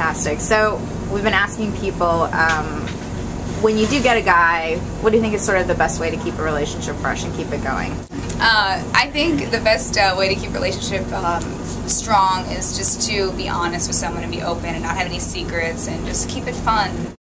Fantastic. So we've been asking people um, when you do get a guy, what do you think is sort of the best way to keep a relationship fresh and keep it going? Uh, I think the best uh, way to keep relationship um, strong is just to be honest with someone and be open and not have any secrets and just keep it fun.